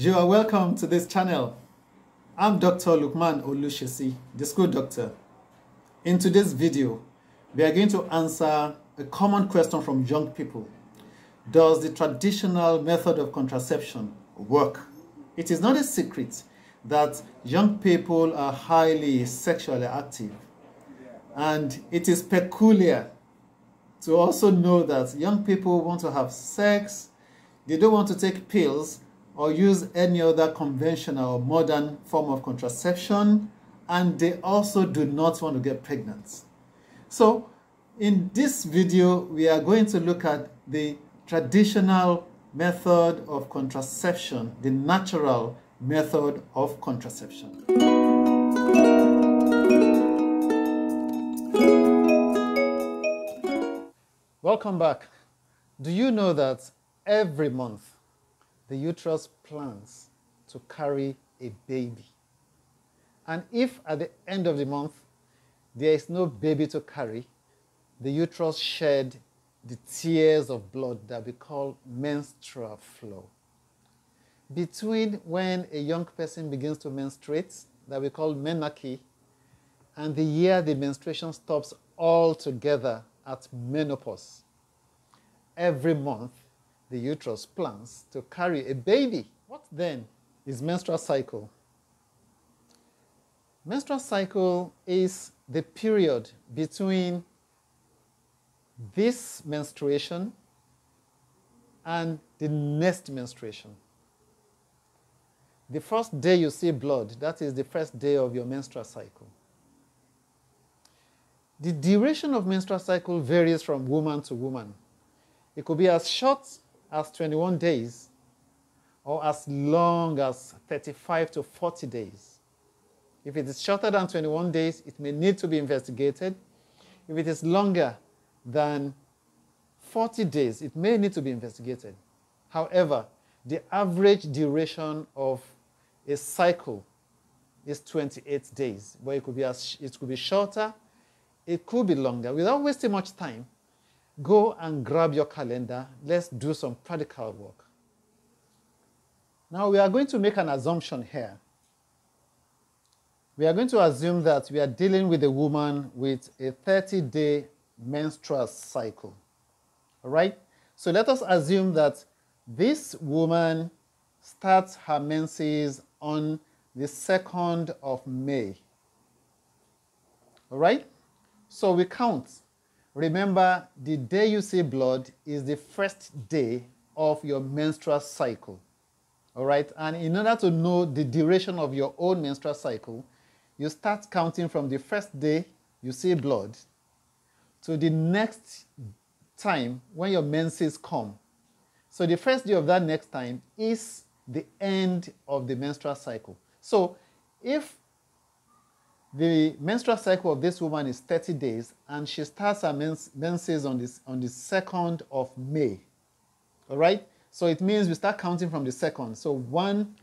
You are welcome to this channel. I'm Dr. Lukman Olushesi, the school doctor. In today's video, we are going to answer a common question from young people. Does the traditional method of contraception work? It is not a secret that young people are highly sexually active. And it is peculiar to also know that young people want to have sex, they don't want to take pills or use any other conventional or modern form of contraception, and they also do not want to get pregnant. So, in this video, we are going to look at the traditional method of contraception, the natural method of contraception. Welcome back. Do you know that every month the uterus plans to carry a baby? And if at the end of the month there is no baby to carry, the uterus shed the tears of blood that we call menstrual flow. Between when a young person begins to menstruate, that we call menarche, and the year the menstruation stops altogether at menopause. Every month, the uterus plans to carry a baby. What then is menstrual cycle? Menstrual cycle is the period between this menstruation and the next menstruation. The first day you see blood, that is the first day of your menstrual cycle. The duration of menstrual cycle varies from woman to woman. It could be as short as 21 days or as long as 35 to 40 days. If it is shorter than 21 days, it may need to be investigated. If it is longer than 40 days, it may need to be investigated. However, the average duration of a cycle is 28 days, but it could be, as, it could be shorter, it could be longer. Without wasting much time, go and grab your calendar. Let's do some practical work. Now, we are going to make an assumption here. We are going to assume that we are dealing with a woman with a 30 day menstrual cycle. All right? So let us assume that this woman starts her menses on the 2nd of May. All right? So we count. Remember, the day you see blood is the first day of your menstrual cycle. All right? And in order to know the duration of your own menstrual cycle, you start counting from the first day you see blood to the next time when your menses come. So the first day of that next time is the end of the menstrual cycle. So if the menstrual cycle of this woman is 30 days and she starts her mens menses on, this, on the 2nd of May, all right? So it means we start counting from the second. So 1,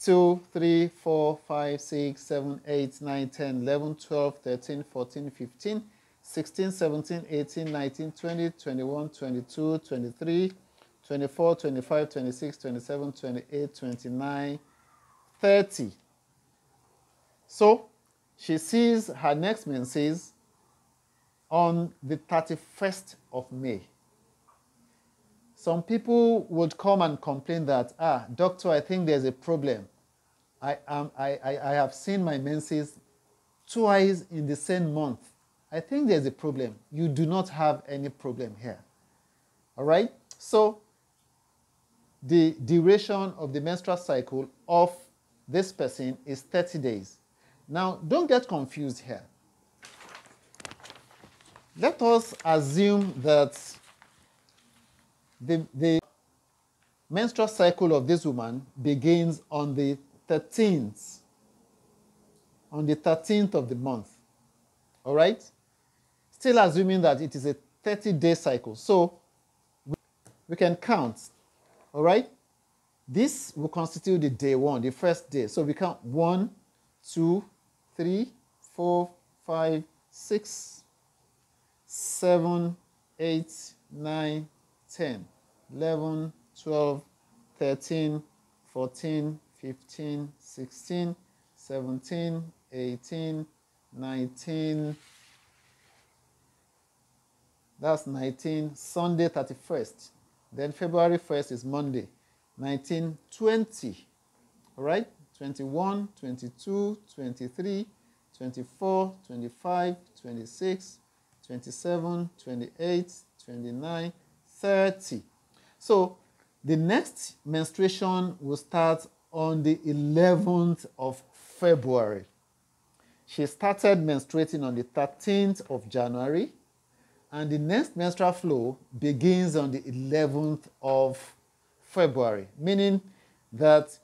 2, 3, 4, 5, 6, 7, 8, 9, 10, 11, 12, 13, 14, 15, 16, 17, 18, 19, 20, 21, 22, 23, 24, 25, 26, 27, 28, 29, 30. So she sees her next menses on the 31st of May. Some people would come and complain that, ah, doctor, I think there's a problem. I, am, I, I, I have seen my menses twice in the same month. I think there's a problem. You do not have any problem here. All right? So the duration of the menstrual cycle of this person is 30 days. Now, don't get confused here. Let us assume that the, the menstrual cycle of this woman begins on the 13th, on the 13th of the month. All right? Still assuming that it is a 30 day cycle. So we, we can count all right? This will constitute the day one, the first day. So we count one, two, three, four, five, six, seven, eight, nine, ten, eleven, twelve, thirteen, 14, 15, 16, 17, 18, 19. That's 19, Sunday 31st. Then February 1st is Monday, 19, 20. All right? 21, 22, 23, 24, 25, 26, 27, 28, 29, 30. So the next menstruation will start on the 11th of February. She started menstruating on the 13th of January, and the next menstrual flow begins on the 11th of February, meaning that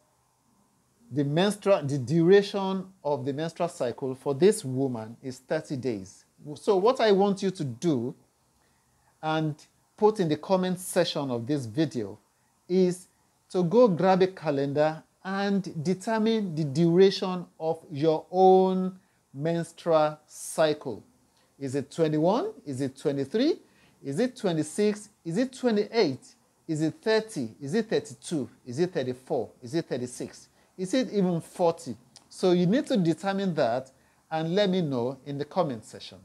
the menstrual the duration of the menstrual cycle for this woman is 30 days. So what I want you to do and put in the comment section of this video is to go grab a calendar and determine the duration of your own menstrual cycle. Is it 21? Is it 23? Is it 26? Is it 28? Is it 30? Is it 32? Is it 34? Is it 36? Is it even 40? So you need to determine that and let me know in the comment section.